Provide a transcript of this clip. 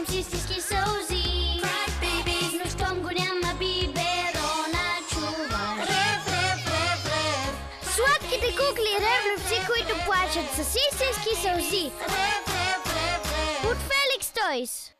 плачем си с тиски сълзи. Right, baby. Но щом го няма биберона, чуваш. Рев, рев, рев, рев. Сладките кукли ревновци, които плачат с истински сълзи. Рев, рев, рев, рев. От Феликс Тойс.